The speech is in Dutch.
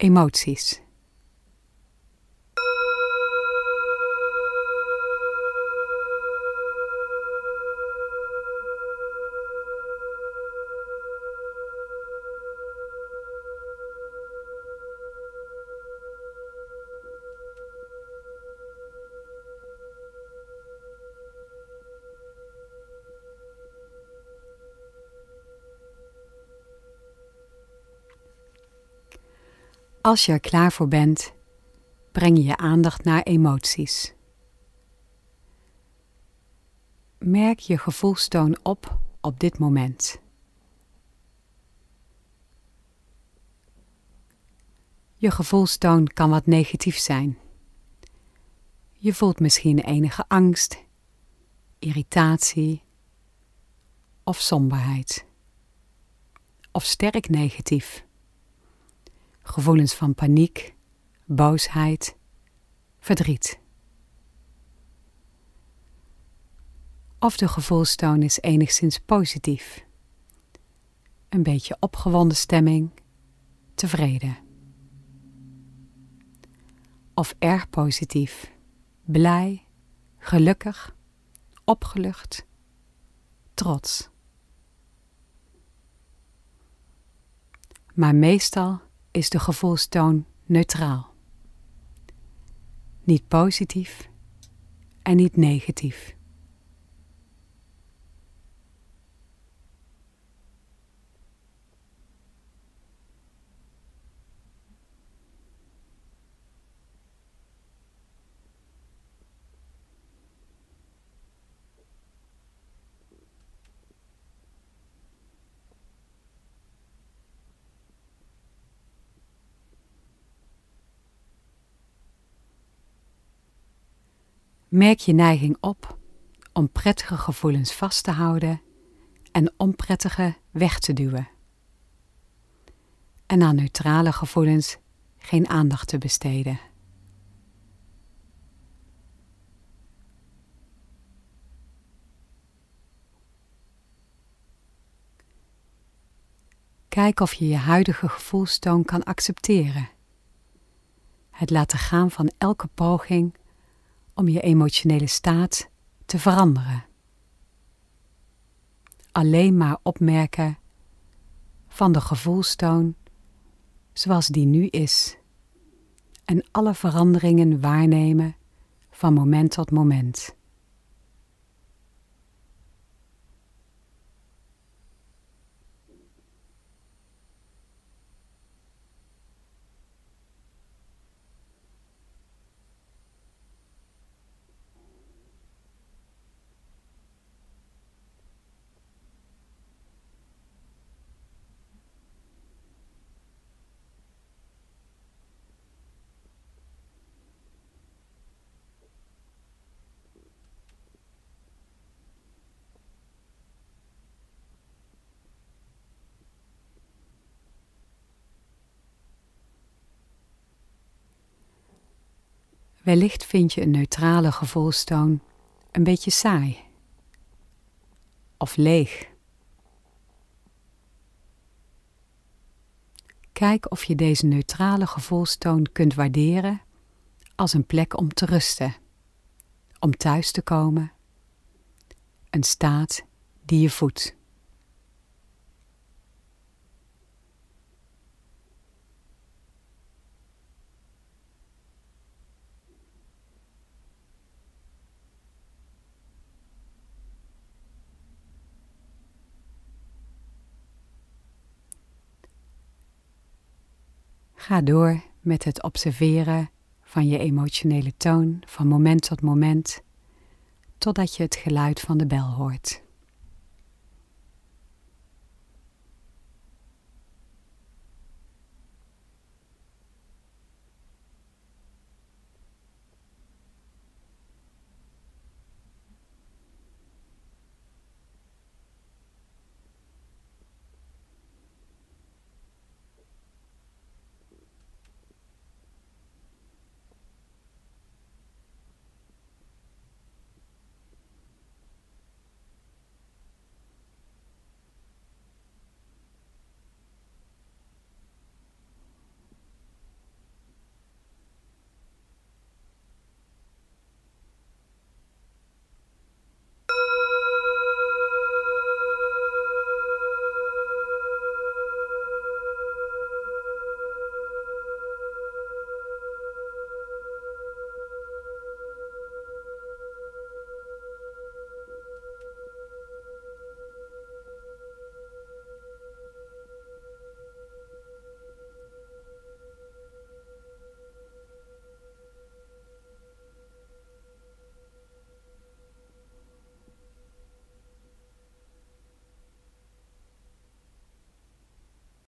Emoties. Als je er klaar voor bent, breng je je aandacht naar emoties. Merk je gevoelstoon op op dit moment. Je gevoelstoon kan wat negatief zijn. Je voelt misschien enige angst, irritatie of somberheid. Of sterk negatief gevoelens van paniek, boosheid, verdriet. Of de gevoelstoon is enigszins positief. Een beetje opgewonden stemming, tevreden. Of erg positief, blij, gelukkig, opgelucht, trots. Maar meestal is de gevoelstoon neutraal. Niet positief en niet negatief. Merk je neiging op om prettige gevoelens vast te houden en onprettige weg te duwen. En aan neutrale gevoelens geen aandacht te besteden. Kijk of je je huidige gevoelstoon kan accepteren. Het laten gaan van elke poging om je emotionele staat te veranderen. Alleen maar opmerken van de gevoelstoon zoals die nu is en alle veranderingen waarnemen van moment tot moment. Wellicht vind je een neutrale gevoelstoon een beetje saai of leeg. Kijk of je deze neutrale gevoelstoon kunt waarderen als een plek om te rusten, om thuis te komen, een staat die je voedt. Ga door met het observeren van je emotionele toon van moment tot moment, totdat je het geluid van de bel hoort.